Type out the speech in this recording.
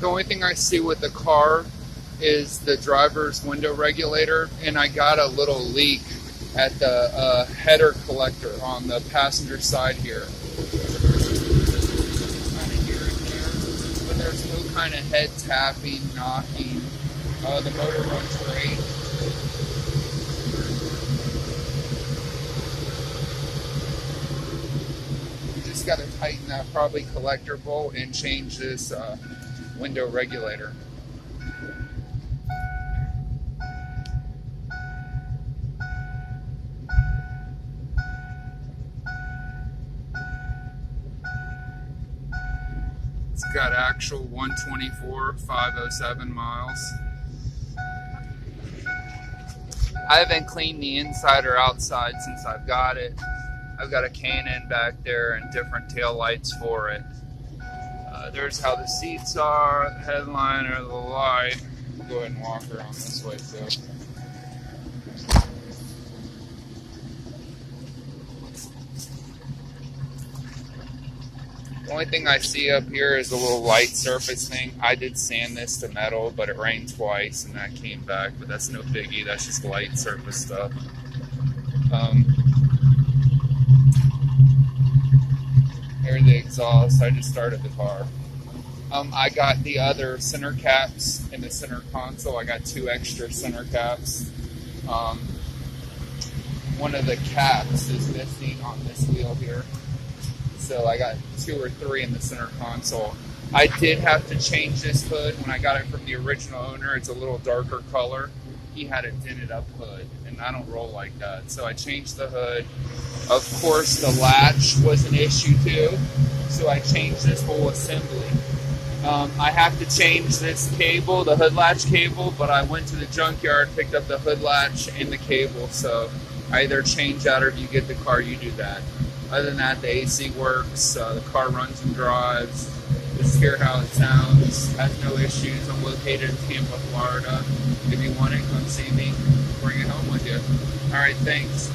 The only thing I see with the car is the driver's window regulator, and I got a little leak at the uh, header collector on the passenger side here. But there's no kind of head tapping, knocking. Uh, the motor runs great. Just got to tighten that probably collector bolt and change this uh, window regulator. It's got actual 124, 507 miles. I haven't cleaned the inside or outside since I've got it. I've got a Canon back there and different tail lights for it. Uh, there's how the seats are, the headliner, the light. I'll go ahead and walk around this way too. The only thing I see up here is a little light surface thing. I did sand this to metal, but it rained twice and that came back, but that's no biggie. That's just light surface stuff. Um, here the exhaust. I just started the car. Um, I got the other center caps in the center console. I got two extra center caps. Um, one of the caps is missing on this wheel here so I got two or three in the center console. I did have to change this hood when I got it from the original owner. It's a little darker color. He had a dented up hood, and I don't roll like that. So I changed the hood. Of course, the latch was an issue too, so I changed this whole assembly. Um, I have to change this cable, the hood latch cable, but I went to the junkyard, picked up the hood latch and the cable. So either change that or if you get the car, you do that. Other than that, the AC works, uh, the car runs and drives. Just hear how it sounds. Has no issues. I'm located in Tampa, Florida. If you want it, come see me. Bring it home with you. All right, thanks.